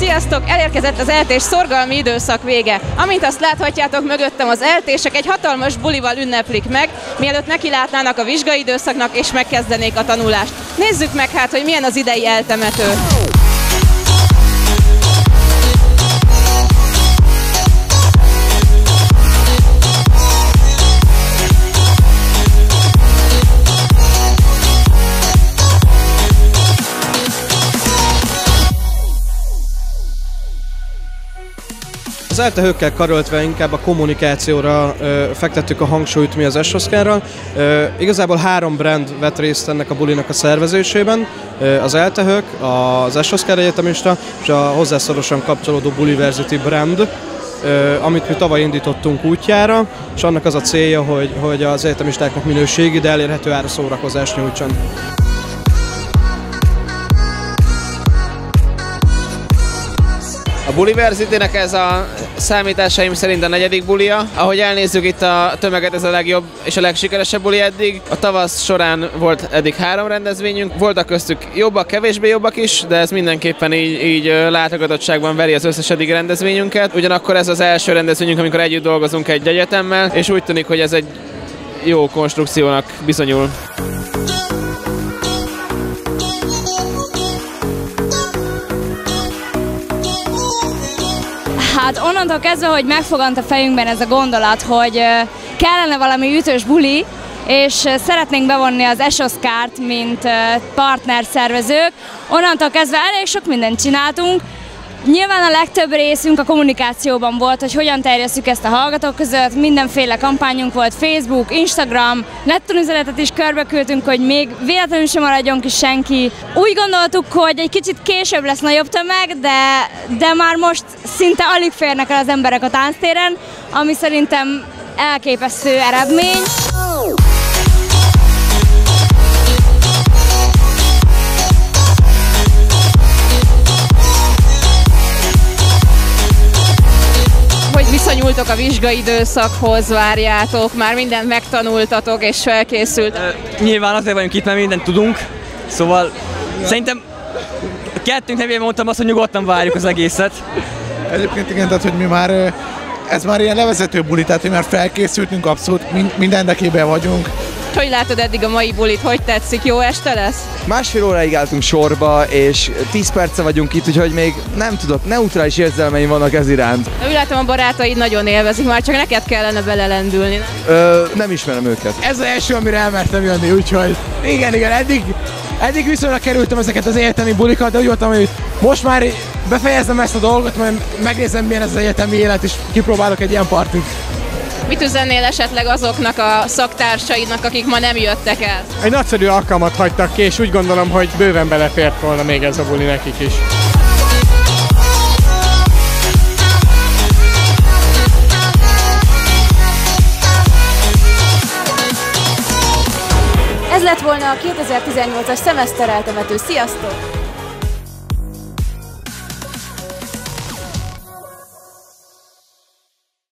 Sziasztok! Elérkezett az eltés szorgalmi időszak vége. Amint azt láthatjátok mögöttem, az eltések egy hatalmas bulival ünneplik meg, mielőtt nekilátnának a vizsgai időszaknak és megkezdenék a tanulást. Nézzük meg hát, hogy milyen az idei eltemető. Eltehőkkel karöltve inkább a kommunikációra ö, fektettük a hangsúlyt mi az Esoszkárral. Igazából három brand vett részt ennek a bulinak a szervezésében. Ö, az eltehők, az Esoszkár egyetemista és a hozzászorosan kapcsolódó Buliversity brand, ö, amit mi tavaly indítottunk útjára, és annak az a célja, hogy, hogy az egyetemistáknak minőségi, de elérhető ára szórakozást nyújtson. A Buliversity-nek ez a számításaim szerint a negyedik bulia. Ahogy elnézzük itt a tömeget, ez a legjobb és a legsikeresebb buli eddig. A tavasz során volt eddig három rendezvényünk, voltak köztük jobbak, kevésbé jobbak is, de ez mindenképpen így, így látogatottságban veri az összes eddig rendezvényünket. Ugyanakkor ez az első rendezvényünk, amikor együtt dolgozunk egy egyetemmel, és úgy tűnik, hogy ez egy jó konstrukciónak bizonyul. Hát onnantól kezdve, hogy megfogant a fejünkben ez a gondolat, hogy kellene valami ütős buli, és szeretnénk bevonni az Esoszkárt, mint partner szervezők. Onnantól kezdve elég sok mindent csináltunk, Nyilván a legtöbb részünk a kommunikációban volt, hogy hogyan terjesszük ezt a hallgatók között. Mindenféle kampányunk volt, Facebook, Instagram, nettonüzenetet is körbeküldtünk, hogy még véletlenül sem maradjon ki senki. Úgy gondoltuk, hogy egy kicsit később lesz nagyobb tömeg, de, de már most szinte alig férnek el az emberek a tánctéren, ami szerintem elképesztő eredmény. Viszonyultok a vizsgai időszakhoz, várjátok, már mindent megtanultatok és felkészült? Nyilván azért vagyunk itt, mert mindent tudunk, szóval ja. szerintem kettőnk nevében mondtam azt, hogy nyugodtan várjuk az egészet. Egyébként igen, tehát hogy mi már ez már ilyen levezető buli, tehát hogy már felkészültünk, abszolút minden vagyunk. Hogy látod eddig a mai bulit, hogy tetszik? Jó este lesz? Másfél óráig álltunk sorba, és 10 perce vagyunk itt, úgyhogy még nem tudok, neutrális érzelmeim vannak ez iránt. Úgy látom a barátaid nagyon élvezik, már csak neked kellene belelendülni, nem? Ö, nem ismerem őket. Ez az első, amire elmertem jönni, úgyhogy igen, igen, eddig, eddig viszonylag kerültem ezeket az egyetemi bulikat, de úgy voltam, hogy most már befejezem ezt a dolgot, majd megnézem milyen ez az egyetemi élet, és kipróbálok egy ilyen partit. Mit üzennél esetleg azoknak a szaktársaidnak, akik ma nem jöttek el? Egy nagyszerű alkalmat hagytak ki, és úgy gondolom, hogy bőven belefért volna még ez a buli nekik is. Ez lett volna a 2018-as szemeszter eltemető. Sziasztok!